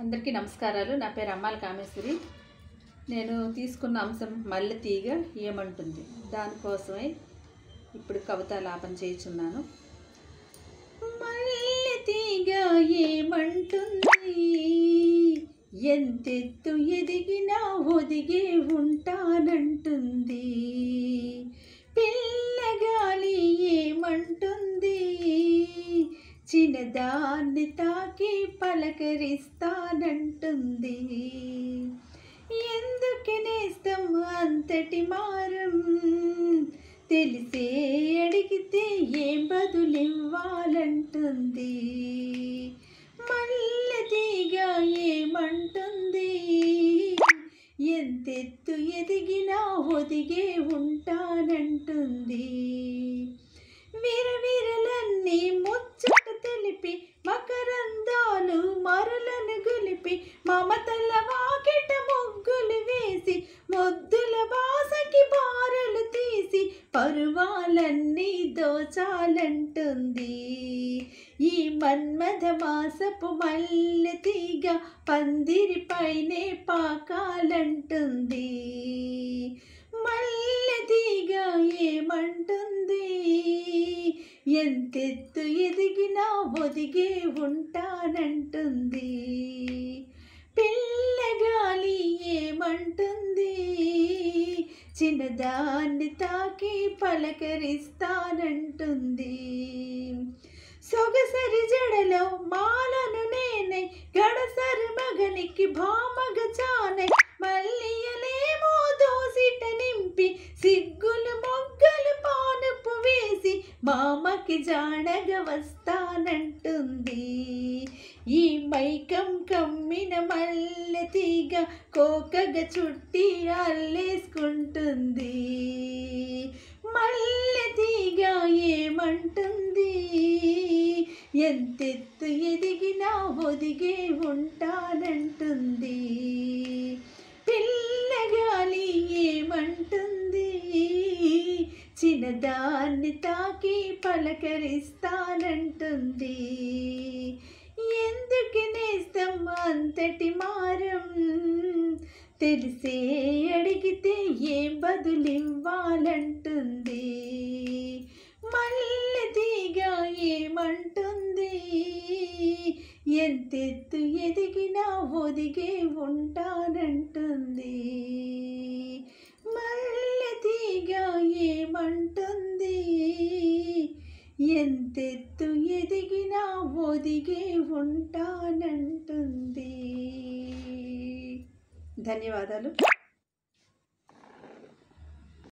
అందరికీ నమస్కారాలు. నా పేరు అమ్మాల కామేశ్వరి. నేను తీసుకున్న అంశం మల్లె తీగ ఏమంటుంది? దానికోసమే ఇప్పుడు కవిత లాపం చేయుచున్నాను మల్లె తీగ ఏమంటుంది? ఎంతెత్తు ఎదిగినా ఒదిగే ఉంటానంటుంది. పిల్లగాలి ఏమంటుంది? చిన్నదాన్ని తాకి పలకరిస్తానంటుంది. ఎందుకు నేస్తం అంతటి మారం? తెలిసే అడిగితే ఏం బదులివ్వాలంటుంది? మల్లె ఏమంటుంది? ఎంతెత్తు ఎదిగినా ఒదిగే ఉంటానంటుంది. పరువాలన్నీ దోచాలంటుంది. ఈ మన్మథ మాసపు మల్లె తీగ పందిరిపైనే పాకాలంటుంది. మల్లె తీగ ఏమంటుంది? ఎంతెత్తు ఎదిగినా ఒదిగే ఉంటానంటుంది. చిన్నదాన్ని తాకి పలకరిస్తానంటుంది. సొగసరి జడలో మాలను నేనే గడసరి మగనికి భామగ చా మామకి జాడగ వస్తానంటుంది. ఈ మైకం కమ్మిన మల్లె తీగ కోకగ చుట్టి అల్లేసుకుంటుంది. మల్లె తీగ ఏమంటుంది? ఎంతెత్తు ఎదిగినా ఒదిగే ఉంటానంటుంది. దాన్ని తాకి పలకరిస్తానంటుంది. ఎందుకు నేస్తం అంతటి మారం? తెలిసే అడిగితే ఏం బదులివ్వాలంటుంది? మల్లె తీగ ఏమంటుంది? ఎంతెత్తు ఎదిగినా ఒదిగే ఉంటానంటుంది. ఎంతెత్తు ఎదిగినా ఒదిగే ఉంటానంటుంది. ధన్యవాదాలు.